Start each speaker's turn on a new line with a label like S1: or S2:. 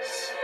S1: Yes.